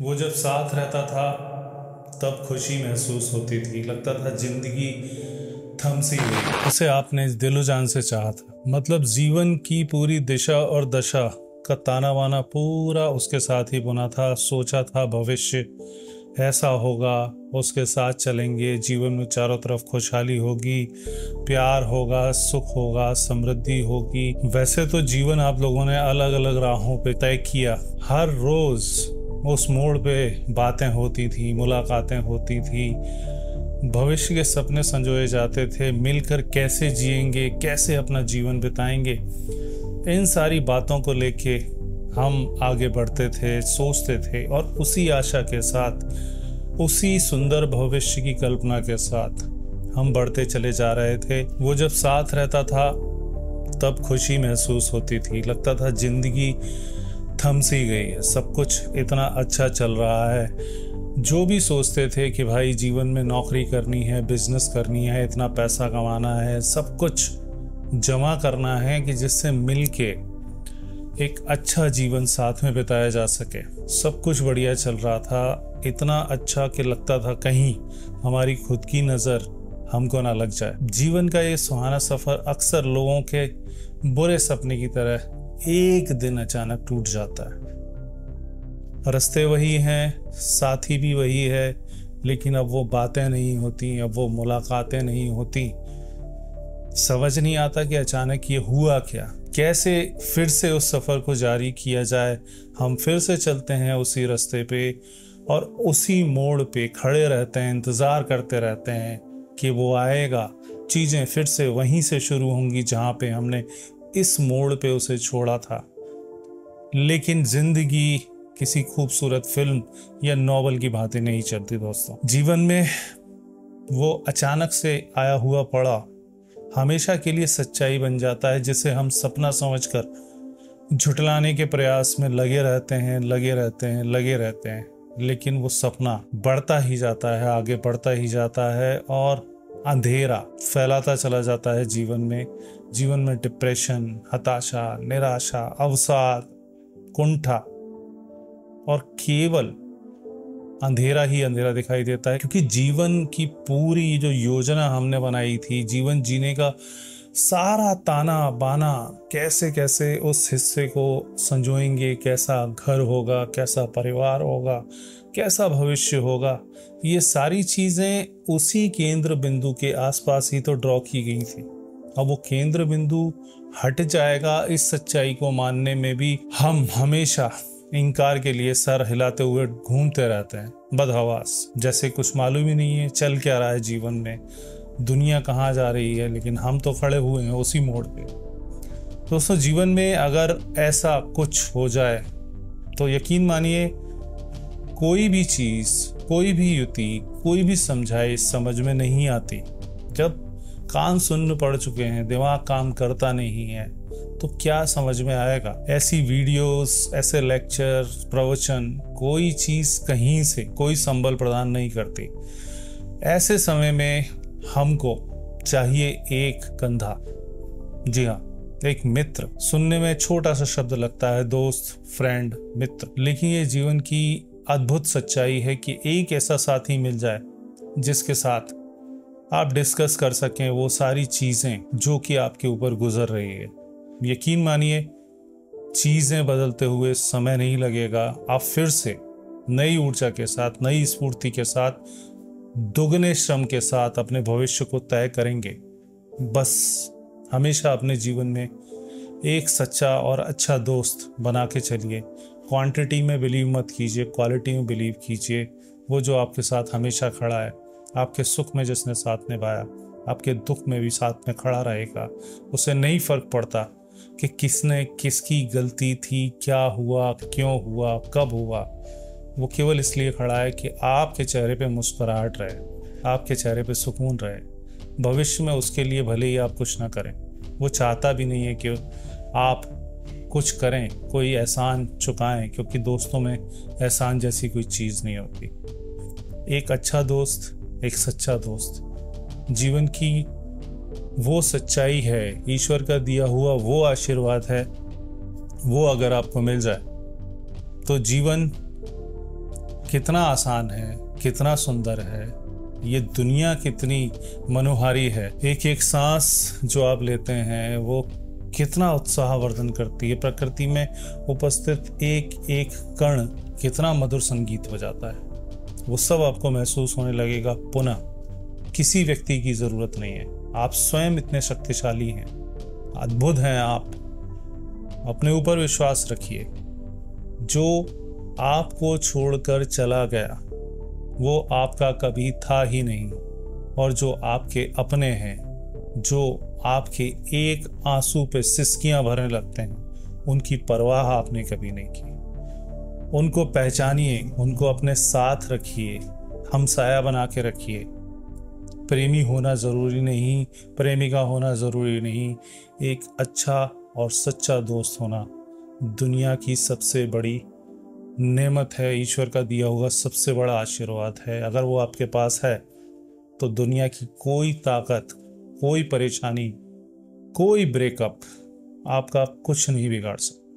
वो जब साथ रहता था, तब खुशी महसूस होती थी। लगता था ज़िंदगी थम सी गई उसे आपने दिलो जान से चाहा था। मतलब जीवन की पूरी दिशा और दशा का ताना वाना पूरा उसके साथ ही बुना था। सोचा था भविष्य ऐसा होगा, उसके साथ चलेंगे। जीवन में चारों तरफ़ खुशहाली होगी, प्यार होगा, सुख होगा, समृद्धि होगी। वैसे तो जीवन आप लोगों ने अलग अलग राहों पे तय किया। हर रोज उस मोड़ पे बातें होती थी, मुलाकातें होती थी। भविष्य के सपने संजोए जाते थे, मिलकर कैसे जिएँगे, कैसे अपना जीवन बिताएँगे। इन सारी बातों को लेके हम आगे बढ़ते थे, सोचते थे और उसी आशा के साथ, उसी सुंदर भविष्य की कल्पना के साथ हम बढ़ते चले जा रहे थे। वो जब साथ रहता था, तब खुशी महसूस होती थी। लगता था ज़िंदगी थम सी गई। है सब कुछ इतना अच्छा चल रहा है। जो भी सोचते थे कि भाई जीवन में नौकरी करनी है बिज़नेस करनी है, इतना पैसा कमाना है, सब कुछ जमा करना है कि जिससे मिलके एक अच्छा जीवन साथ में बिताया जा सके। सब कुछ बढ़िया चल रहा था। इतना अच्छा कि लगता था कहीं हमारी खुद की नज़र हमको ना लग जाए। जीवन का ये सुहाना सफ़र अक्सर लोगों के बुरे सपने की तरह एक दिन अचानक टूट जाता है। रास्ते वही हैं, साथी भी वही है, लेकिन अब वो बातें नहीं होती, अब वो मुलाकातें नहीं होती। समझ नहीं आता कि अचानक ये हुआ क्या। कैसे फिर से उस सफ़र को जारी किया जाए, हम फिर से चलते हैं उसी रास्ते पे और उसी मोड़ पे खड़े रहते हैं, इंतज़ार करते रहते हैं कि वो आएगा। चीज़ें फिर से वहीं से शुरू होंगी जहाँ पे हमने इस मोड़ पे उसे छोड़ा था। लेकिन ज़िंदगी किसी खूबसूरत फ़िल्म या नॉवल की भांति नहीं चलती दोस्तों। जीवन में वो अचानक से आया हुआ पड़ा हमेशा के लिए सच्चाई बन जाता है, जिसे हम सपना समझकर झुटलाने के प्रयास में लगे रहते हैं, लगे रहते हैं, लगे रहते हैं। लेकिन वो सपना बढ़ता ही जाता है, आगे बढ़ता ही जाता है और अंधेरा फैलाता चला जाता है जीवन में। जीवन में डिप्रेशन हताशा, निराशा, अवसाद, कुंठा और केवल अंधेरा ही अंधेरा दिखाई देता है। क्योंकि जीवन की पूरी जो योजना हमने बनाई थी, जीवन जीने का सारा ताना बाना कैसे कैसे उस हिस्से को संजोएँगे, कैसा घर होगा, कैसा परिवार होगा, कैसा भविष्य होगा, ये सारी चीज़ें उसी केंद्र बिंदु के आसपास ही तो ड्रॉ की गई थी। अब वो केंद्र बिंदु हट जाएगा, इस सच्चाई को मानने में भी हम हमेशा इनकार के लिए सर हिलाते हुए घूमते रहते हैं। बदहवास, जैसे कुछ मालूम ही नहीं है, चल क्या रहा है जीवन में। दुनिया कहाँ जा रही है, लेकिन हम तो खड़े हुए हैं उसी मोड़ पे। दोस्तों, जीवन में अगर ऐसा कुछ हो जाए तो यकीन मानिए, कोई भी चीज़, कोई भी युति कोई भी समझाई समझ में नहीं आती। जब कान सुन्न पड़ चुके हैं, दिमाग काम करता नहीं है तो क्या समझ में आएगा? ऐसी वीडियोस, ऐसे लेक्चर, प्रवचन, कोई चीज़ कहीं से कोई संबल प्रदान नहीं करती। ऐसे समय में हमको चाहिए एक कंधा। जी हाँ एक मित्र। सुनने में छोटा सा शब्द लगता है, दोस्त फ्रेंड मित्र। लेकिन ये जीवन की अद्भुत सच्चाई है कि एक ऐसा साथी मिल जाए, जिसके साथ आप डिस्कस कर सकें वो सारी चीज़ें जो कि आपके ऊपर गुजर रही है। यकीन मानिए, चीज़ें बदलते हुए समय नहीं लगेगा। आप फिर से नई ऊर्जा के साथ, नई स्फूर्ति के साथ दुगने श्रम के साथ अपने भविष्य को तय करेंगे। बस हमेशा अपने जीवन में एक सच्चा और अच्छा दोस्त बना के चलिए। क्वांटिटी में बिलीव मत कीजिए, क्वालिटी में बिलीव कीजिए। वो जो आपके साथ हमेशा खड़ा है, आपके सुख में जिसने साथ निभाया, आपके दुख में भी साथ में खड़ा रहेगा। उसे नहीं फ़र्क पड़ता कि किसने किसकी गलती थी, क्या हुआ, क्यों हुआ, कब हुआ। वो केवल इसलिए खड़ा है कि आपके चेहरे पे मुस्कुराहट रहे, आपके चेहरे पे सुकून रहे। भविष्य में उसके लिए भले ही आप कुछ ना करें। वो चाहता भी नहीं है कि आप कुछ करें, कोई एहसान चुकाएँ, क्योंकि दोस्तों में एहसान जैसी कोई चीज़ नहीं होती। एक अच्छा दोस्त, एक सच्चा दोस्त। जीवन की वो सच्चाई है, ईश्वर का दिया हुआ वो आशीर्वाद है, वो अगर आपको मिल जाए तो जीवन कितना आसान है, कितना सुंदर है। ये दुनिया कितनी मनोहारी है। एक एक सांस जो आप लेते हैं, वो कितना उत्साहवर्धन करती है। प्रकृति में उपस्थित एक एक कण कितना मधुर संगीत बजाता है। वो सब आपको महसूस होने लगेगा। पुनः, किसी व्यक्ति की ज़रूरत नहीं है। आप स्वयं इतने शक्तिशाली हैं। अद्भुत हैं आप। अपने ऊपर विश्वास रखिए। जो आपको छोड़कर चला गया। वो आपका कभी था ही नहीं, और जो आपके अपने हैं, जो आपके एक आँसू पे सिसकियाँ भरने लगते हैं, उनकी परवाह आपने कभी नहीं की। उनको पहचानिए, उनको अपने साथ रखिए हमसाया बना के रखिए। प्रेमी होना ज़रूरी नहीं, प्रेमिका होना ज़रूरी नहीं। एक अच्छा और सच्चा दोस्त होना दुनिया की सबसे बड़ी नेमत है, ईश्वर का दिया हुआ सबसे बड़ा आशीर्वाद है। अगर वो आपके पास है तो दुनिया की कोई ताकत, कोई परेशानी, कोई ब्रेकअप आपका कुछ नहीं बिगाड़ सकता।